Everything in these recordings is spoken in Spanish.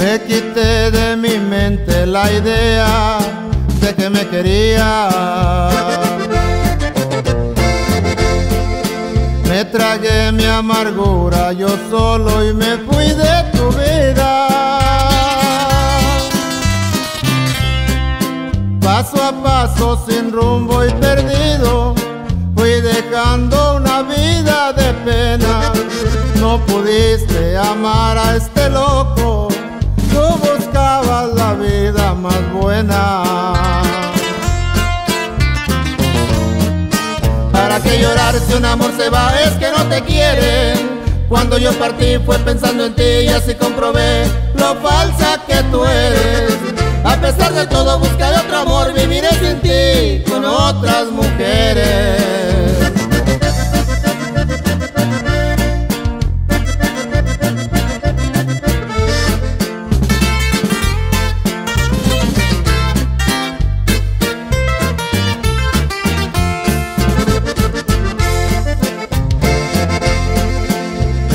Me quité de mi mente la idea de que me quería. Me tragué mi amargura yo solo y me fui de tu vida. Paso a paso sin rumbo y perdido, fui dejando una vida de pena. No pudiste amar a este loco buena. ¿Para qué llorar si un amor se va? Es que no te quieren. Cuando yo partí fue pensando en ti y así comprobé lo falsa que tú eres. A pesar de todo buscaré otro amor, viviré sin ti con otras mujeres.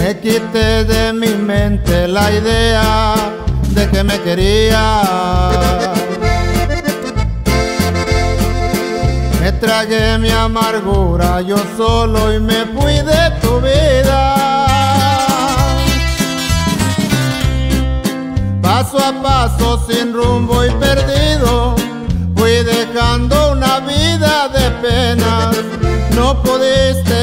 Me quité de mi mente la idea de que me quería. Me tragué mi amargura yo solo y me fui de tu vida. Paso a paso sin rumbo y perdido, fui dejando una vida de penas. No pudiste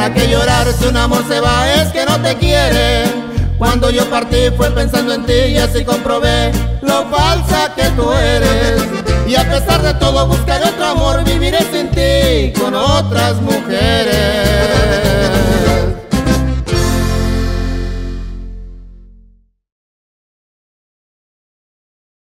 ¿Para qué llorar si un amor se va? Es que no te quiere. Cuando yo partí fue pensando en ti y así comprobé lo falsa que tú eres. Y a pesar de todo buscaré otro amor, viviré sin ti con otras mujeres.